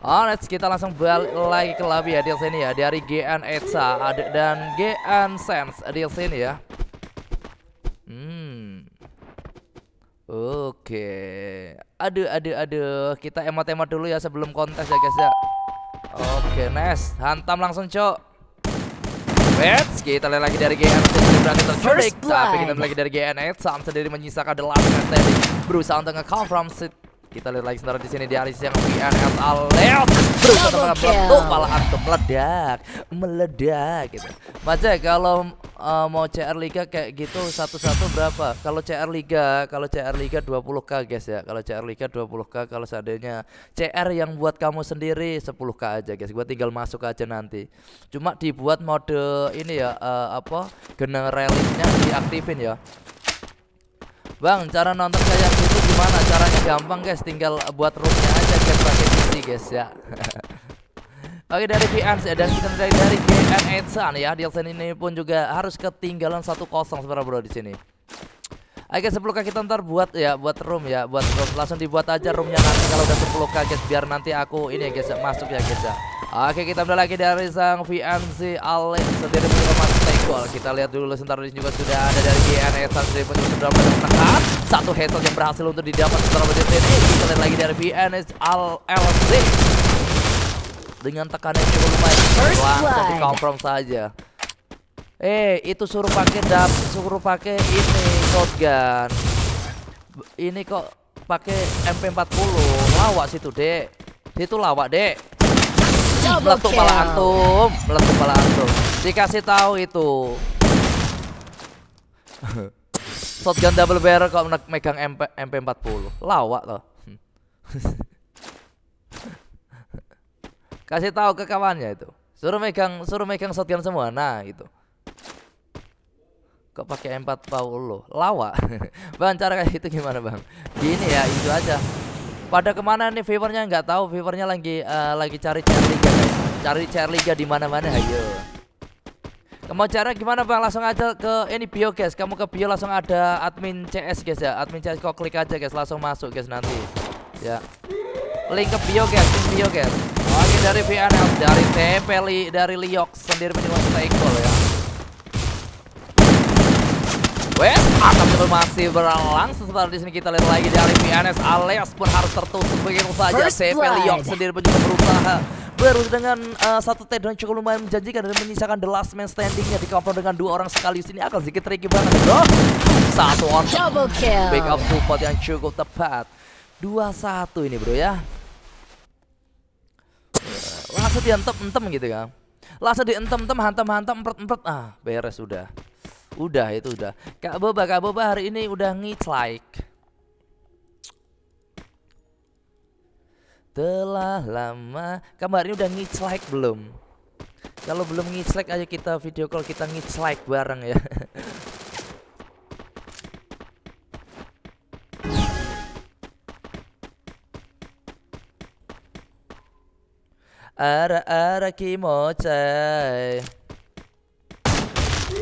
Alright, kita langsung balik lagi ke lobby ya di sini ya dari GN Etsa ada dan GN Sense di sini ya. Hmm. Oke. Aduh, aduh, aduh. Kita emot-emot dulu ya sebelum kontes ya guys ya. Oke, nice. Hantam langsung, Cok. Wets, kita lihat lagi dari GN sendiri berarti terculik Tapi kita lihat lagi dari GN Sam sendiri menyisakan the last man Berusaha untuk nge-confront kita lihat lagi sebentar di sini di Aris yang VNS Aleos berusaha teman meletup malah antum meledak meledak gitu. Maca kalau uh, mau CR Liga kayak gitu satu-satu berapa? Kalau CR Liga, kalau CR Liga 20k guys ya. Kalau CR Liga 20k kalau seandainya CR yang buat kamu sendiri 10k aja guys. Gua tinggal masuk aja nanti. Cuma dibuat mode ini ya uh, apa? Genang reliknya diaktifin ya. Bang, cara nonton kayak gitu gimana? Caranya gampang guys, tinggal buat roomnya aja guys pakai PC guys ya. Oke dari VNC dan kita dari dari GN Edson ya. Dielsen ini pun juga harus ketinggalan 1-0 sebenarnya bro di sini. Oke 10k kita ntar buat ya buat room ya buat room langsung dibuat aja roomnya nanti kalau udah 10k guys biar nanti aku ini ya guys masuk ya guys ya. Oke kita udah lagi dari sang VNC Alex sendiri punya mas gol. Kita lihat dulu sebentar ini juga sudah ada dari GN Ethan sendiri pun sudah menekan satu headshot yang berhasil untuk didapat setelah menit ini. Kita lihat lagi dari VNS Al LC dengan tekanan yang cukup lumayan langsung di confirm saja. Eh itu suruh pakai dap, suruh pakai ini shotgun. Ini kok pakai MP40 lawak situ dek. Itu lawak dek meletup pala antum meletup pala antum. Dikasih tahu itu. Shotgun double barrel kok megang MP MP40 lawak loh kasih tahu ke kawannya itu. Suruh megang suruh megang shotgun semua. Nah itu kok pakai M40 lawak. Bang cara kayak itu gimana bang? Gini ya itu aja. Pada ke mana nih viewernya? Nggak tahu viewernya lagi uh, lagi cari guys cari liga di mana mana ayo. Kamu cara gimana bang? Langsung aja ke ini bio guys. Kamu ke bio langsung ada admin CS guys ya. Admin CS kok klik aja guys. Langsung masuk guys nanti. Ya. Link ke bio guys. Link bio guys. Oke dari VNL dari TP dari Liok sendiri menjual stay ya. Wes, akan masih berlangsung seperti di sini kita lihat lagi dari PNS alias pun harus tertutup. Begitu saja. CP Liok sendiri pun juga berusaha baru dengan uh, satu takedown cukup lumayan menjanjikan dan menyisakan the last man standingnya di cover dengan dua orang sekaligus ini akan sedikit tricky banget bro. Satu on double kill. Pick up support yang cukup tepat. Dua satu ini bro ya. Langsung dientem-entem gitu kan. Langsung dientem-entem hantam-hantam empret-empret ah beres sudah. Udah itu udah. Kak Boba, Kak Boba hari ini udah ngits Telah lama. Ini udah ngits like belum? Kalau belum ngits like ayo kita video call kita ngits like bareng ya. Ara-ara kimochai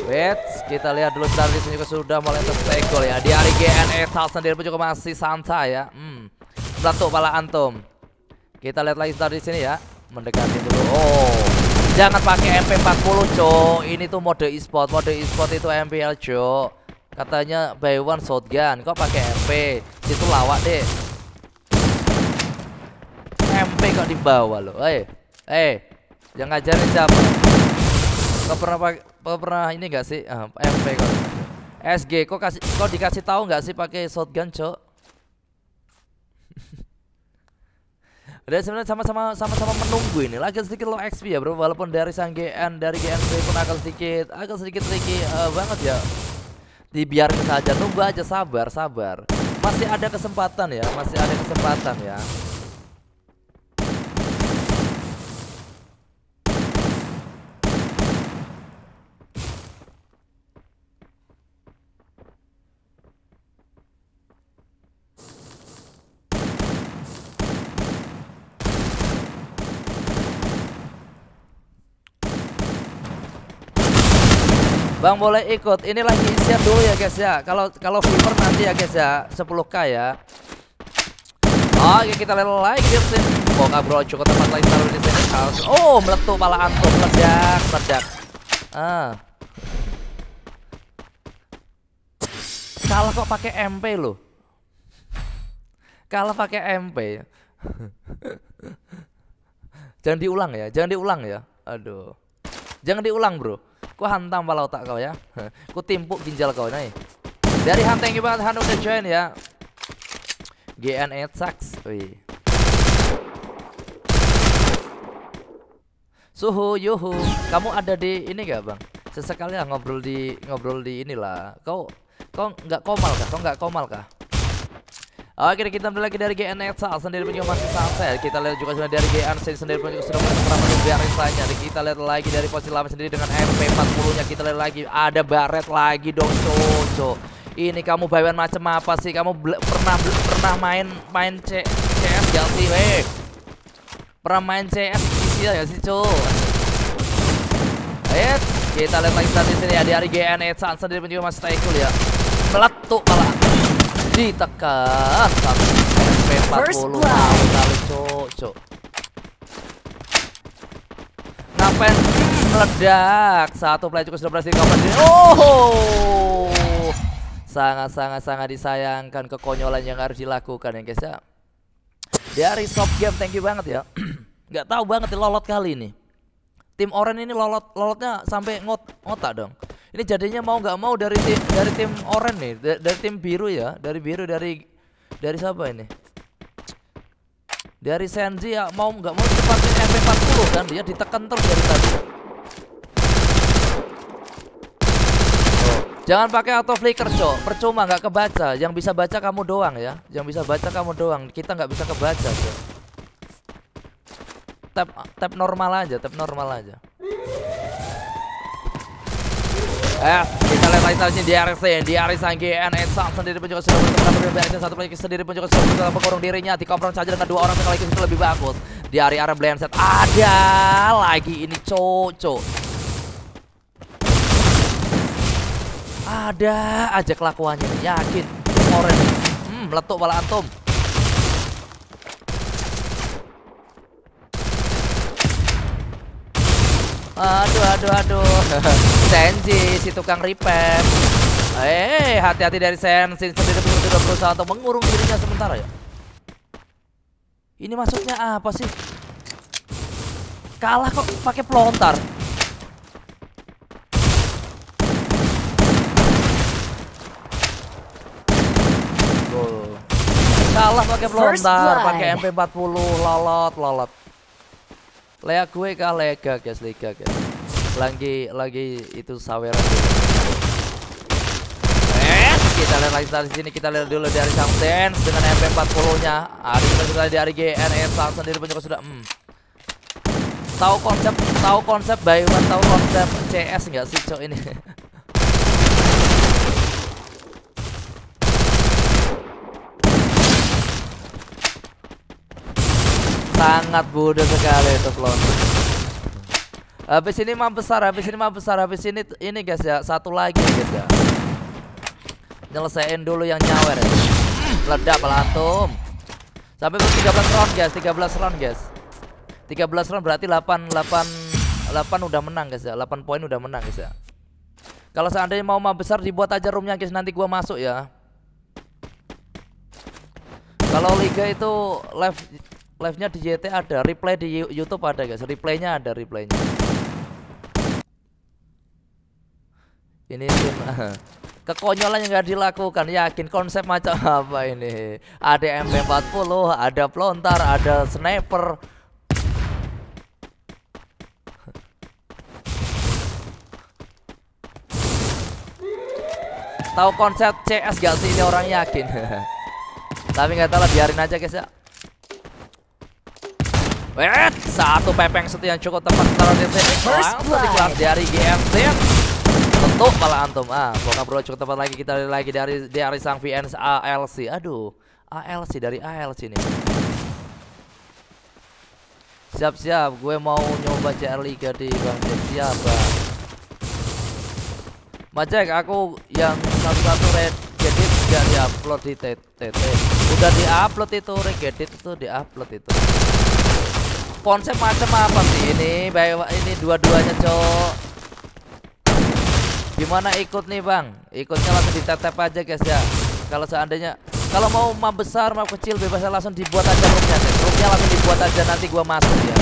Wait, kita lihat dulu sini juga sudah mulai tertegol ya. Di hari GN Etal sendiri pun juga masih santai ya. Hmm. Belatuk pala antum. Kita lihat lagi dari sini ya. Mendekati dulu. Oh. Jangan pakai MP40, Cok. Ini tuh mode e-sport. Mode e-sport itu MPL, Cok. Katanya buy one shotgun. Kok pakai MP? Situ lawak deh. MP kok dibawa loh. Eh. Eh. Yang ngajarin siapa? Kau pernah kau pernah ini gak sih? Ah, MP kok. SG kok kasih kok dikasih tahu nggak sih pakai shotgun, Cok? Udah sebenarnya sama-sama sama-sama menunggu ini. Lagi sedikit low XP ya, Bro. Walaupun dari sang GN dari GN pun agak sedikit agak sedikit tricky uh, banget ya. Dibiarkan saja, nunggu aja sabar, sabar. Masih ada kesempatan ya, masih ada kesempatan ya. Bang boleh ikut. Ini lagi siap dulu ya guys ya. Kalau kalau fever nanti ya guys ya 10k ya. Oke kita lihat lagi di Boka bro cukup tempat lain taruh di sini. Oh, meletup pala antum, meledak, meledak. Ah. Kalah kok pakai MP lo? Kalah pakai MP. jangan diulang ya, jangan diulang ya. Aduh. Jangan diulang, Bro. Ku hantam pala otak kau ya. Ku timpuk ginjal kau nih. Dari Han thank you banget Han udah join ya. GN8 sucks. Wih. Suhu, yuhu. Kamu ada di ini gak, Bang? Sesekali ya ngobrol di ngobrol di inilah. Kau kau nggak komal kah? Kau nggak komal kah? Oke kita kembali lagi dari GN Excel sendiri pun masih sampai Kita lihat juga sudah dari GN sendiri pun juga sudah menemukan baret lainnya Dan kita lihat lagi dari posisi lama sendiri dengan MP40 nya Kita lihat lagi ada baret lagi dong coco. Ini kamu bayan macam apa sih? Kamu pernah pernah main main C CS gak sih? Hei Pernah main CS ya gak sih co? Ayo kita lihat lagi di sini ya. Dari GN sendiri pun masih stay cool ya. Meletup malah ditekan satu MP40 mau kali cocok ngapain meledak? Satu play cukup sudah berhasil kapan oh! Sangat sangat sangat disayangkan kekonyolan yang harus dilakukan ya guys ya. Dari stop game thank you banget ya. Nggak tahu banget lolot kali ini. Tim orange ini lolot lolotnya sampai ngot ngotak dong ini jadinya mau nggak mau dari tim dari tim orange nih, dari, dari tim biru ya, dari biru dari dari siapa ini? Dari Senji ya mau nggak mau cepatin MP40 kan dia ditekan terus dari tadi. Oh, jangan pakai auto flicker, Cok. Percuma nggak kebaca. Yang bisa baca kamu doang ya. Yang bisa baca kamu doang. Kita nggak bisa kebaca, Cok. Tap tap normal aja, tap normal aja. Eh, kita lihat lagi selanjutnya di RC di RC GN Etsam sendiri pun juga sudah bertemu dengan satu lagi sendiri pun juga sudah mengurung dirinya di komprom saja dengan dua orang sekaligus itu lebih bagus. Di area blend set ada lagi ini Coco. Ada aja kelakuannya yakin. Orange. Hmm, meletup bala antum. Aduh, aduh, aduh. Senji, si tukang repair. Eh, hati-hati dari Senji. Sendiri sudah berusaha untuk mengurung dirinya sementara ya. Ini maksudnya apa sih? Kalah kok pakai pelontar. Kalah pakai pelontar, pakai MP40, lolot, lolot. Lea gue kah lega guys, lega guys. Lagi lagi itu sawer Eh, kita lihat lagi dari sini kita lihat dulu dari Dance dengan MP40-nya. Hari ini kita dari GNR Sang sendiri pun juga sudah hmm. Tahu konsep tahu konsep Bayuan tahu konsep CS enggak sih cok ini? Sangat bodoh sekali itu clone. Habis ini mah besar, habis ini mah besar, habis ini ini guys ya, satu lagi guys ya. Nyelesain dulu yang nyawer ya. Ledak pelantum. Sampai 13 round guys, 13 round guys. 13 round berarti 8 8 8 udah menang guys ya. 8 poin udah menang guys ya. Kalau seandainya mau mah besar dibuat aja roomnya guys nanti gua masuk ya. Kalau liga itu live live-nya di JT ada, replay di YouTube ada guys, replaynya ada replaynya. Ini tim kekonyolan yang gak dilakukan, yakin konsep macam apa ini? Ada MP40, ada pelontar, ada sniper. Tahu konsep CS gak sih ini orang yakin? Tapi nggak tahu lah biarin aja guys ya. Wet, satu pepeng setia yang cukup tepat taruh di sini. Langsung dikelar dari GMC. Tentu malah antum. Ah, bukan bro cukup tepat lagi kita lagi dari dari sang VN ALC. Aduh, ALC dari ALC nih. Siap-siap, gue mau nyoba CR Liga di Bang Jack. Siap, Bang. Majek, aku yang satu-satu red jadi tidak diupload di TT. Udah diupload itu, regedit itu diupload itu. Konsep macam apa sih ini? Baik ini dua-duanya cok. Gimana ikut nih bang? Ikutnya langsung ditetep aja guys ya. Kalau seandainya kalau mau map besar map kecil bebas langsung dibuat aja roomnya guys. Roomnya langsung dibuat aja nanti gua masuk ya.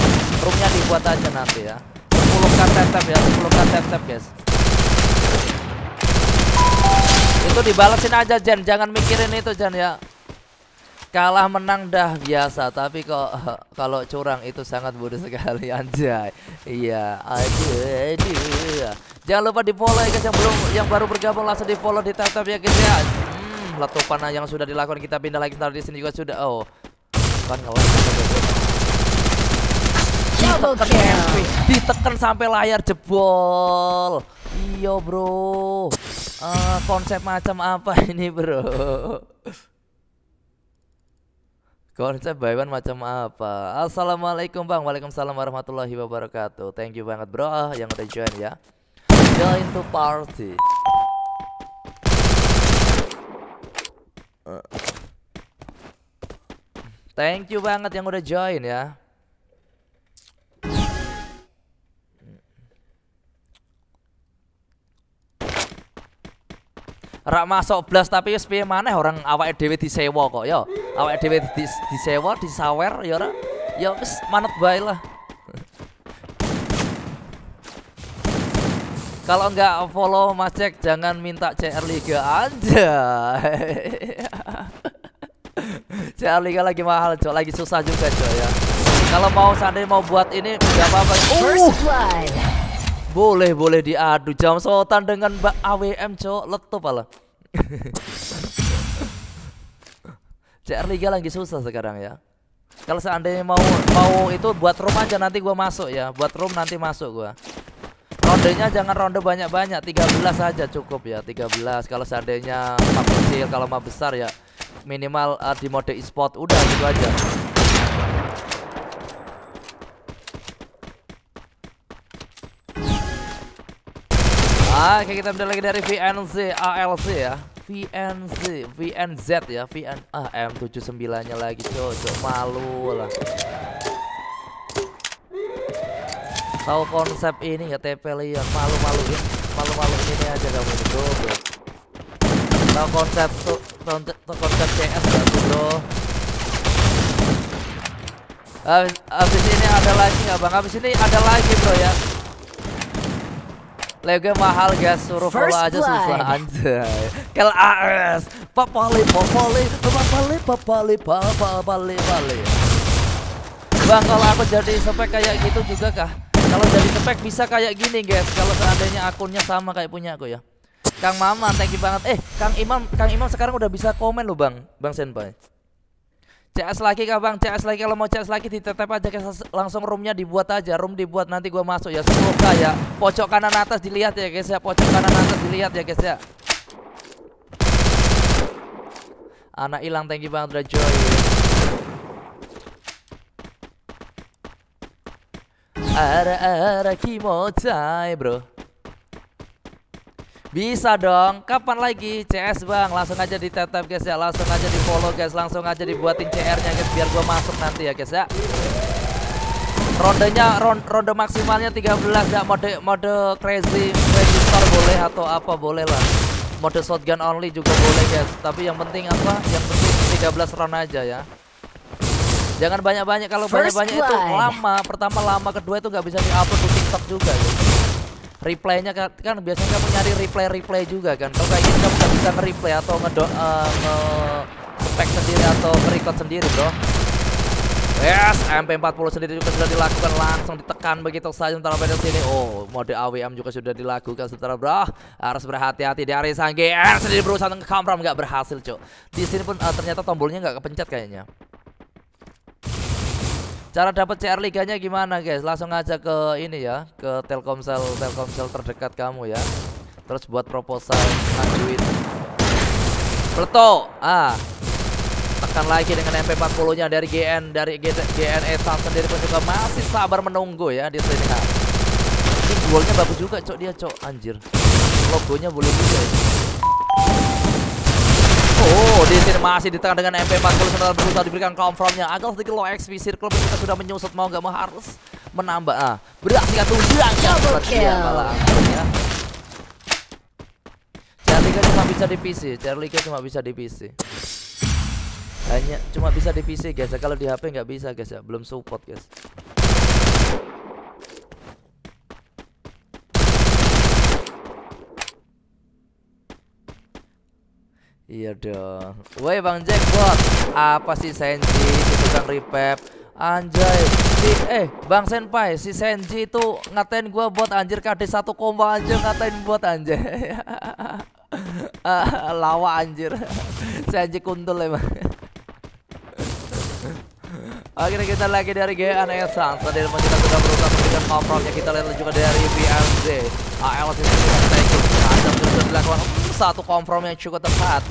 Roomnya dibuat aja nanti ya. 10 kan tetep ya. 10 kan tetep guys. Itu dibalesin aja Jen. Jangan mikirin itu Jen ya kalah menang dah biasa tapi kok kalau curang itu sangat bodoh sekali anjay. Iya aduh aduh. Jangan lupa di follow ya guys yang belum yang baru bergabung langsung di follow di tab tab ya guys ya. Hmm, letupan yang sudah dilakukan kita pindah lagi ntar di sini juga sudah oh. Kan kalau ditekan ditekan sampai layar jebol. Iyo bro. Uh, konsep macam apa ini bro Konsep baywan macam apa? Assalamualaikum bang, waalaikumsalam warahmatullahi wabarakatuh. Thank you banget bro yang udah join ya. Join to party. Thank you banget yang udah join ya. Rak masuk blas tapi wis piye maneh orang awake dhewe disewa kok ya. Awake dhewe di, disewa, disawer ya ora. Ya wis manut bae lah. Kalau enggak follow Mas Cek jangan minta CR Liga aja. CR Liga lagi mahal, Cok. Lagi susah juga, Cok ya. Kalau mau seandainya mau buat ini enggak apa-apa. Oh. Boleh, boleh diadu jam sotan dengan Mbak AWM, Cok. Letup ala. CR Liga lagi susah sekarang ya. Kalau seandainya mau mau itu buat room aja nanti gua masuk ya. Buat room nanti masuk gua. Rondenya jangan ronde banyak-banyak, 13 saja cukup ya, 13. Kalau seandainya map kecil, kalau map besar ya minimal uh, di mode e-sport udah gitu aja. Kayak kita udah lagi dari VNC ALC ya. VNC, VNZ ya, VN ah M79-nya lagi, cocok malu lah. Tahu konsep ini ya TP Leon, malu-maluin, malu-maluin ini aja kamu bro. Tahu konsep tuh, konsep CS ya, bro. Habis, habis ini ada lagi nggak bang? Habis ini ada lagi bro ya. Lego mahal guys, suruh follow aja susah anjay. Kel AS, papali papali, papali papali papali papali. Bang kalau aku jadi spek kayak gitu juga kah? Kalau jadi spek bisa kayak gini guys. Kalau seandainya akunnya sama kayak punya aku ya. Kang Maman, thank you banget. Eh, Kang Imam, Kang Imam sekarang udah bisa komen loh bang, Bang Senpai. CS lagi kah bang? CS lagi. Kalau mau CS lagi ditetep aja guys langsung roomnya dibuat aja. Room dibuat nanti gua masuk ya. Semoga ya. Pojok kanan atas dilihat ya guys ya. Pojok kanan atas dilihat ya guys ya. Anak hilang thank you banget udah join ara ara kimochai bro bisa dong. Kapan lagi CS Bang? Langsung aja di tetap guys ya. Langsung aja di follow guys. Langsung aja dibuatin CR-nya guys biar gua masuk nanti ya guys ya. Rondenya ronde, ronde maksimalnya 13 ya mode mode crazy crazy star boleh atau apa boleh lah. Mode shotgun only juga boleh guys. Tapi yang penting apa? Yang penting 13 round aja ya. Jangan banyak-banyak kalau banyak-banyak itu lama. Pertama lama, kedua itu nggak bisa diupload di TikTok juga guys replaynya kan, kan biasanya kamu nyari replay replay juga kan kalau kayak gini kamu nggak bisa nge-replay atau nge, uh, nge spek sendiri atau nge-record sendiri bro Yes, MP40 sendiri juga sudah dilakukan langsung ditekan begitu saja sementara pada sini. Oh, mode AWM juga sudah dilakukan sementara bro. Harus berhati-hati dari sang GR sendiri berusaha nge-counter nggak berhasil, Cok. Di sini pun uh, ternyata tombolnya nggak kepencet kayaknya. Cara dapat CR liganya gimana guys? Langsung aja ke ini ya, ke Telkomsel Telkomsel terdekat kamu ya. Terus buat proposal ngajuin. Pleto. Ah. Tekan lagi dengan MP40-nya dari GN dari GN Etan sendiri pun juga masih sabar menunggu ya di sini. Ini bagus juga, Cok dia, Cok. Anjir. Logonya boleh juga ya. Di sini masih di tengah dengan MP40 sementara berusaha diberikan confrontnya. Agak sedikit low XP circle kita sudah menyusut mau nggak mau harus menambah. Ah, satu Double kill. malah ya. Charlie kan cuma bisa di PC. Charlie cuma bisa di PC. Hanya cuma bisa di PC guys. ya. Kalau di HP nggak bisa guys ya. Belum support guys. Iya dong. Woi Bang Jackpot, apa sih Senji tukang repap? Anjay, si eh Bang Senpai, si Senji itu ngatain gua buat anjir KD satu koma aja ngatain buat anjay. Lawa anjir. Senji kuntul emang. Akhirnya kita lagi dari GN Esang Tadi kita sudah berusaha memberikan kompromnya Kita lihat juga dari VMZ AL ikut Ada sudah dilakukan satu komprom yang cukup tepat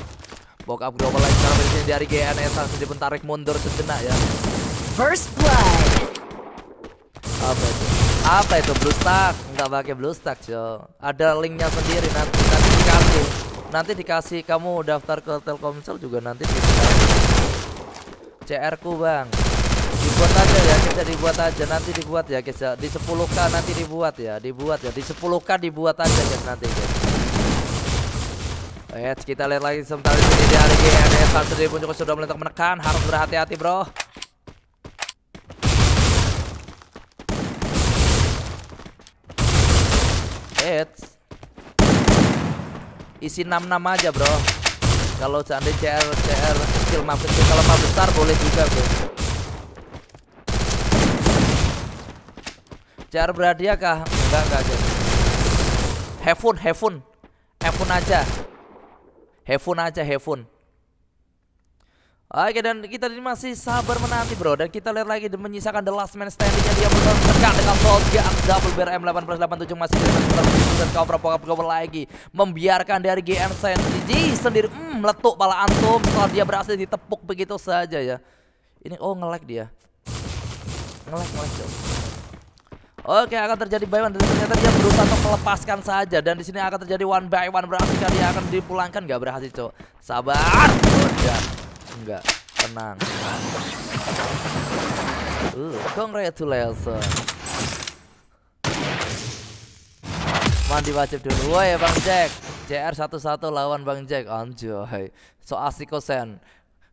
Bokap global lagi sekarang dari sini dari GN Esang Sedih pun tarik mundur sejenak ya First blood. Apa itu? Apa itu blue stack? Enggak pakai blue stack, Jo. Ada linknya sendiri nanti nanti dikasih. Nanti dikasih kamu daftar ke Telkomsel juga nanti dikasih. CR ku, Bang. Dibuat aja ya, kita dibuat aja nanti dibuat ya, guys. ya. Di 10K nanti dibuat ya, dibuat ya. Di 10K dibuat aja, guys, nanti, guys. Eh, kita lihat lagi sebentar di sini dari GNS sendiri pun juga sudah untuk menekan, harus berhati-hati, Bro. Eits. Isi 66 aja, Bro. Kalau seandainya CR CR kecil map kecil, kalau besar boleh juga, Bro. CR berhadiah kah? Enggak, enggak, guys. Heaven, heaven. Heaven aja. Heaven aja, heaven. Oke dan kita ini masih sabar menanti bro Dan kita lihat lagi menyisakan the last man standingnya Dia tekan dengan shotgun Double BRM 1887 masih Dan kau berapa cover lagi Membiarkan dari GM Sentigi sendiri hmm, Meletuk pala antum Setelah dia berhasil ditepuk begitu saja ya Ini oh nge-lag dia Nge-lag nge-lag. Oke akan terjadi one. Dan ternyata dia berusaha untuk melepaskan saja. Dan di sini akan terjadi one by one. Berarti kan dia akan dipulangkan. Nggak berhasil cok. Sabar. Udah. Enggak tenang. Uh congratulations. Mandi wajib dulu. Woi bang Jack. CR 11 lawan bang Jack. Anjay. So asik kok sen.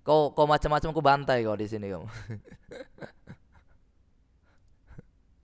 Kau kau macam-macam aku bantai kau di sini kamu